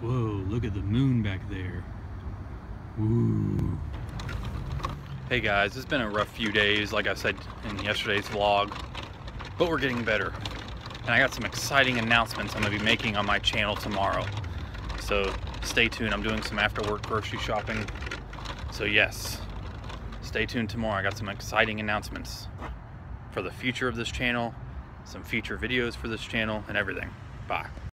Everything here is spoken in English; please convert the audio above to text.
Whoa, look at the moon back there. Ooh. Hey guys, it's been a rough few days, like I said in yesterday's vlog, but we're getting better. And I got some exciting announcements I'm gonna be making on my channel tomorrow. So stay tuned, I'm doing some after work grocery shopping. So yes, stay tuned tomorrow. I got some exciting announcements for the future of this channel, some future videos for this channel, and everything. Bye.